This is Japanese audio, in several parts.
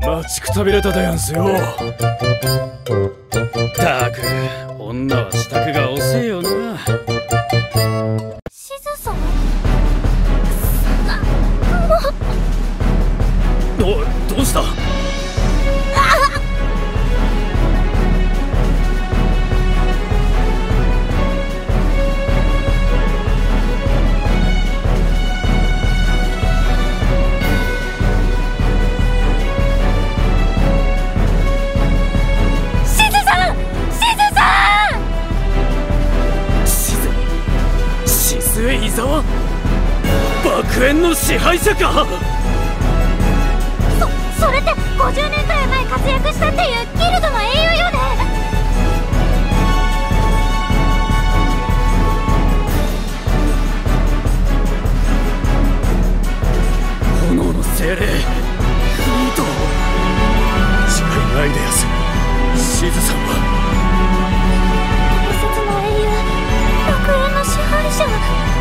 待ちくたびれたでやんすよ。たく女は支度が遅いよな。しずさん？おいどうした？ずしずえ伊沢爆炎の支配者か。そそれって50年くらい前活躍したっていうギルドの英雄よね。炎の精霊フリート。違いないでやすしずさんは。伝説の英雄楽園の支配者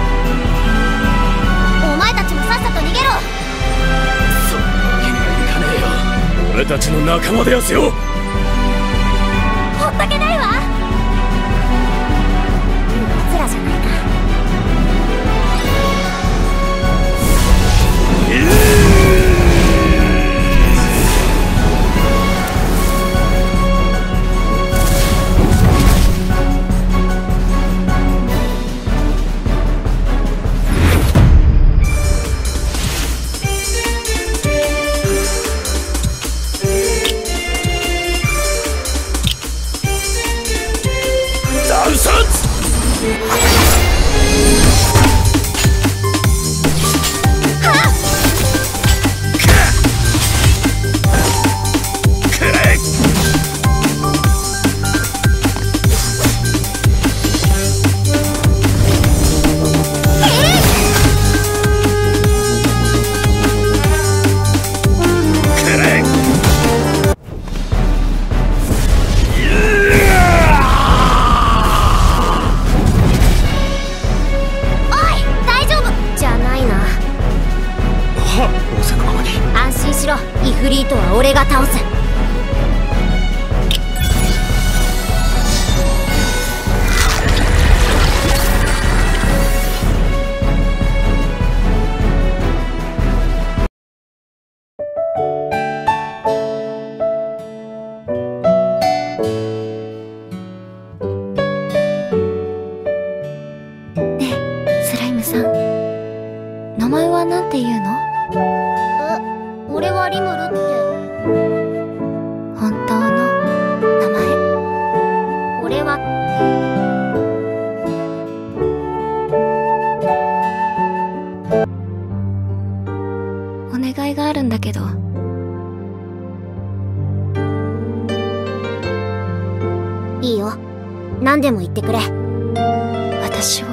俺たちの仲間でやすよ。いいよ。何でも言ってくれ。私を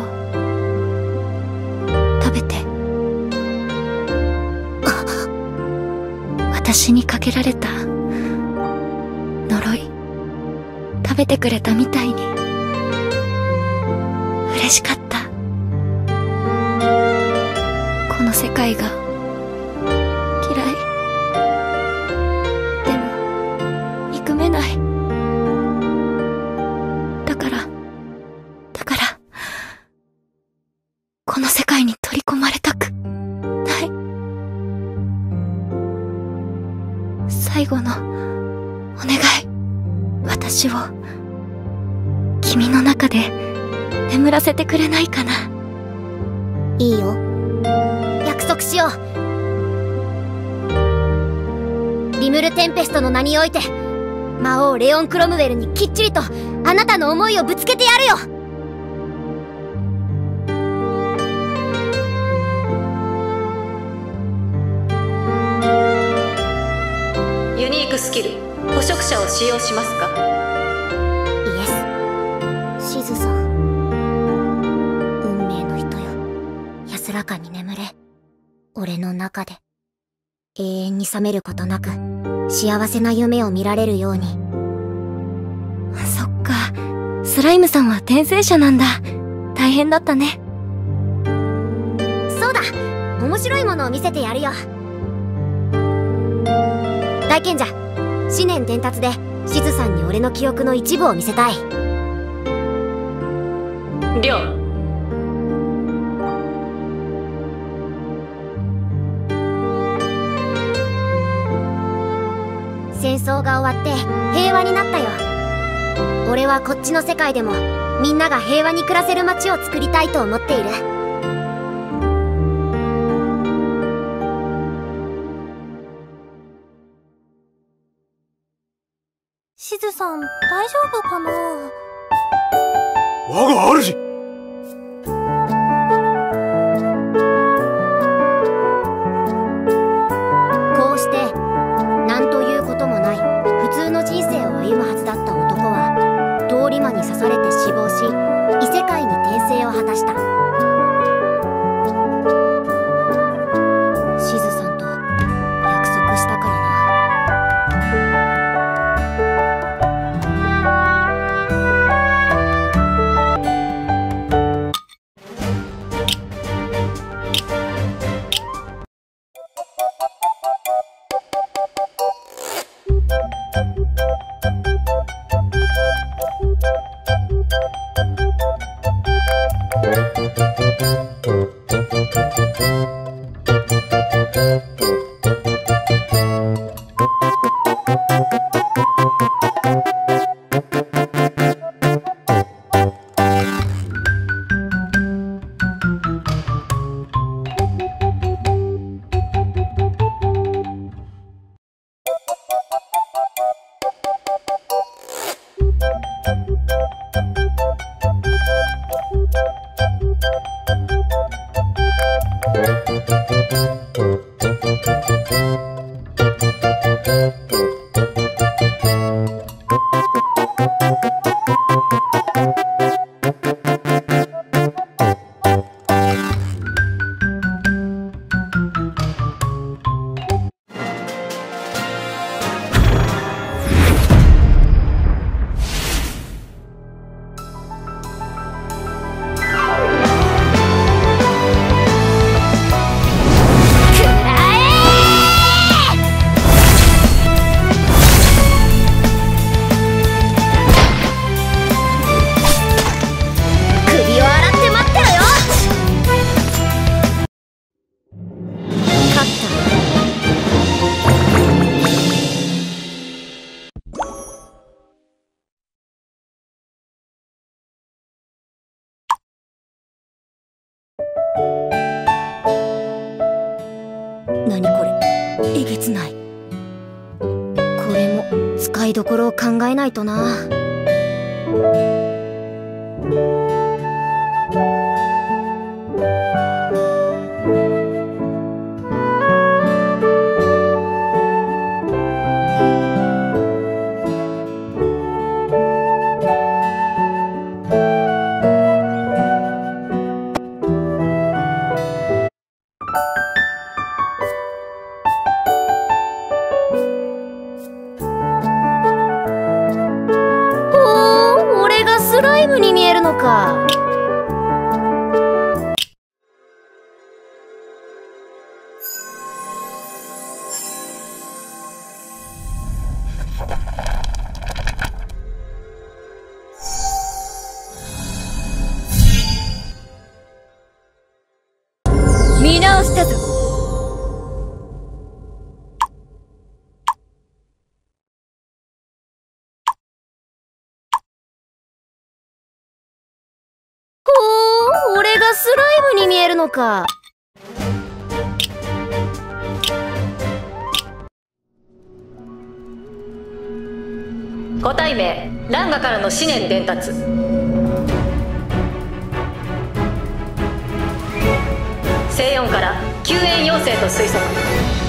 食べて。私にかけられた呪い食べてくれたみたいに。嬉しかった。この世界が。最後のお願い。私を君の中で眠らせてくれないかな。いいよ。約束しよう。リムル・テンペストの名において魔王レオン・クロムウェルにきっちりとあなたの思いをぶつけてやるよ。スキル捕食者を使用しますか？イエス。シズさん。運命の人よ。安らかに眠れ。俺の中で。永遠に覚めることなく幸せな夢を見られるように。そっか。スライムさんは転生者なんだ。大変だったね。そうだ。面白いものを見せてやるよ。いけんじゃ思念伝達でしずさんに俺の記憶の一部を見せたい。りょう。戦争が終わって平和になったよ。俺はこっちの世界でもみんなが平和に暮らせる街を作りたいと思っているさん大丈夫かな？我が主！こうして何ということもない普通の人生を歩むはずだった男は通り魔に刺されて死亡し異世界に転生を果たした何これ？えげつない。これも使いどころを考えないとな。のか。個体名ランガからの思念伝達。西音から救援要請と推測。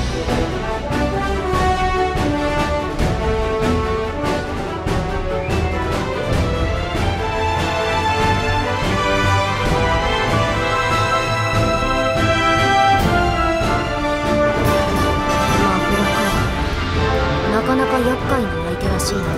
なか厄介な相手らしいな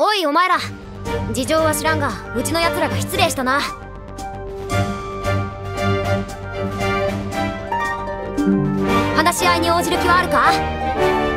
おいお前ら。事情は知らんがうちの奴らが失礼したな。話し合いに応じる気はあるか？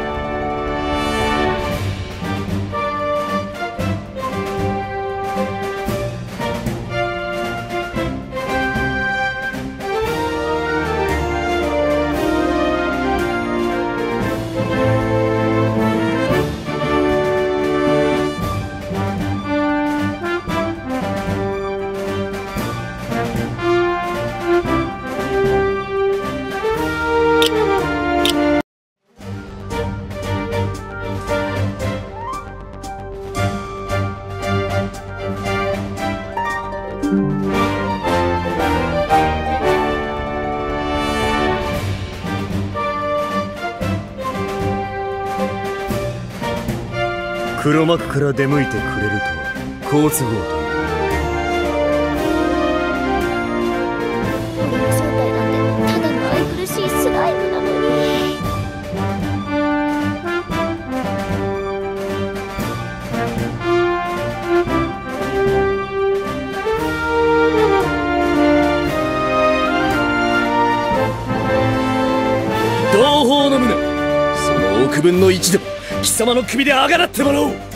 黒幕から出向いてくれるとは好都合と俺の正体なんてただの愛くるしいスライムなのに同胞の皆その億分の一でも貴様の首であがらってもらおう。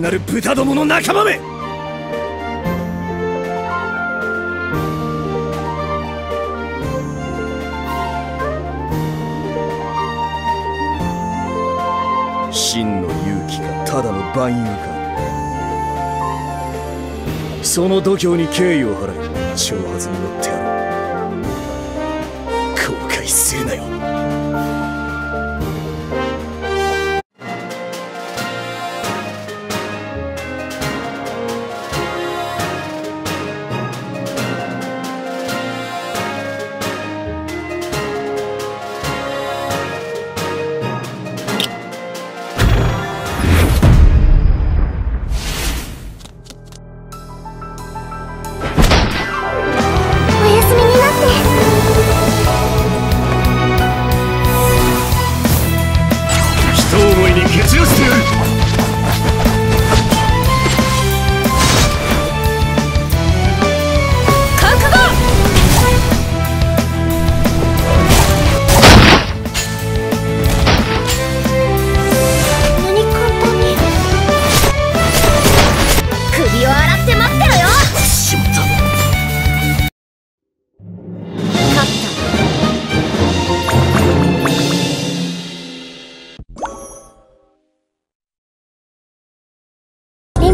邪悪なる豚どもの仲間め。真の勇気かただの蛮勇か。その度胸に敬意を払い挑発に乗ってやろう後悔せえなよ。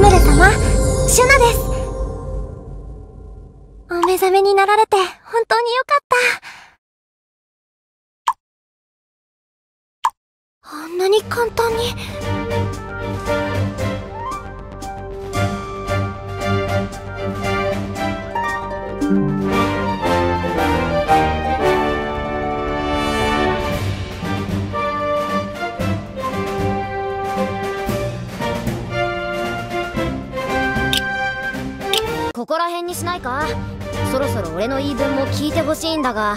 リムル様、シュナです。お目覚めになられて本当によかった。あんなに簡単に。ここら辺にしないか？そろそろ俺の言い分も聞いてほしいんだが。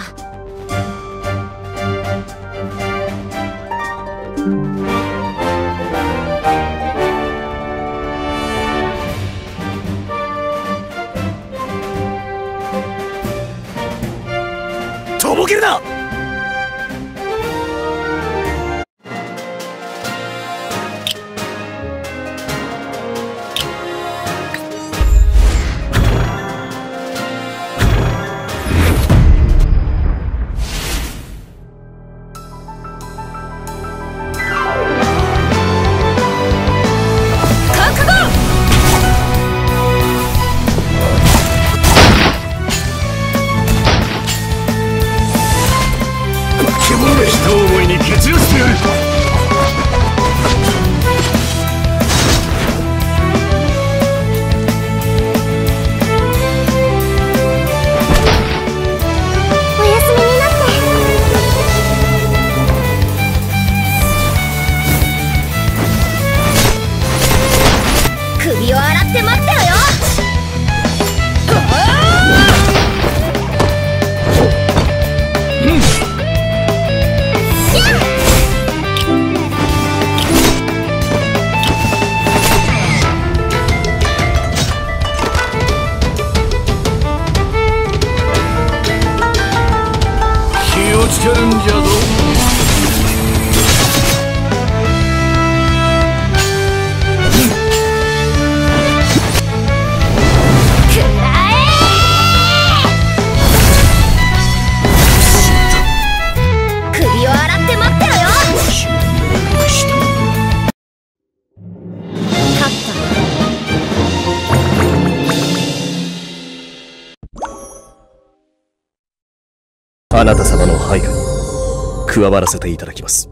ジュ。加わらせていただきます。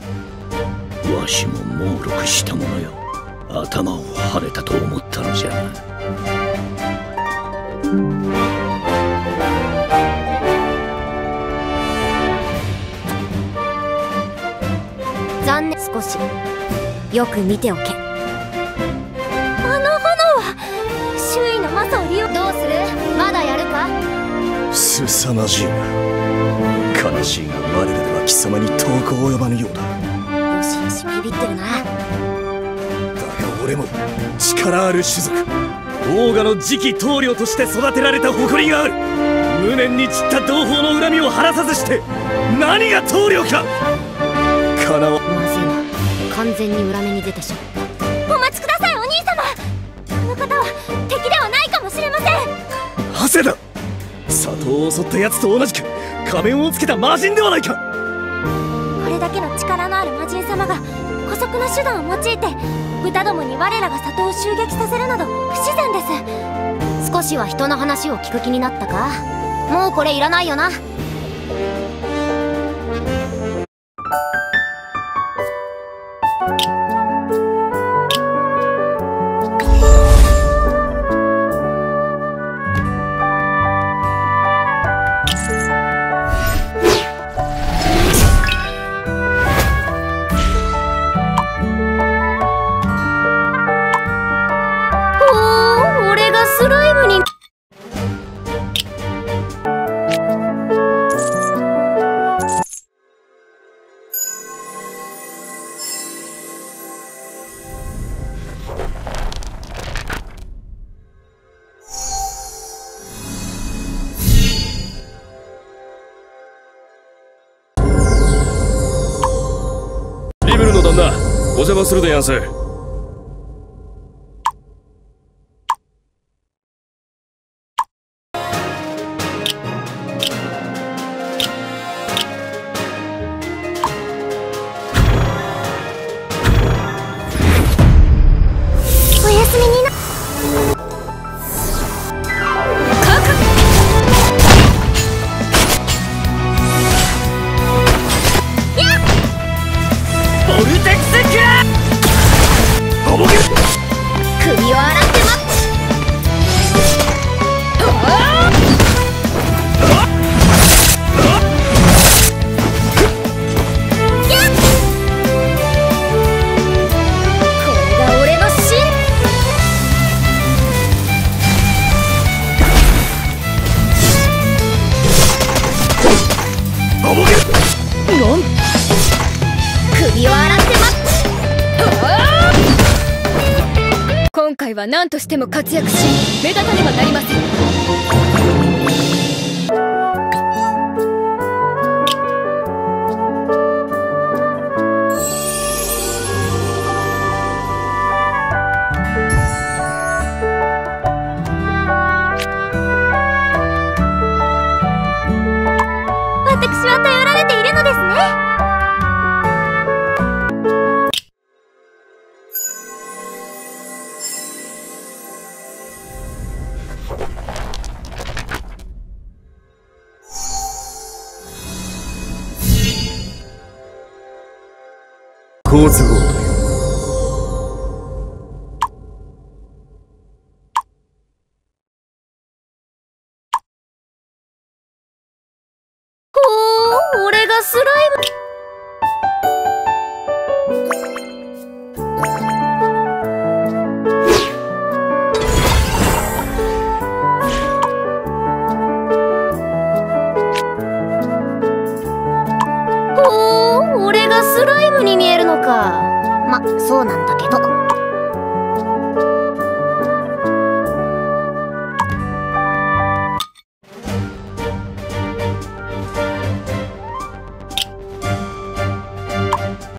わしも猛録したものよ。頭を腫れたと思ったのじゃ。残念。少し。よく見ておけ凄まじい。な。悲しいが我らでは貴様に遠く及ばぬようだ。よしよしビビってるな。だが俺も力ある種族。オーガの次期棟梁として育てられた誇りがある。無念に散った同胞の恨みを晴らさずして何が棟梁か。かなわまずいな。完全に裏目に出てし。まうお待ちくださいお兄様。この方は敵ではないかもしれません。ハセだ里を襲った奴と同じく仮面をつけた魔人ではないか。これだけの力のある魔人様が姑息な手段を用いて豚どもに我らが里を襲撃させるなど不自然です。少しは人の話を聞く気になったか？もうこれいらないよな。お邪魔するでやんす。は何としても活躍し目立たねばなりません。俺がスライム。おお俺がスライムに見えるのか。まそうなんだけど。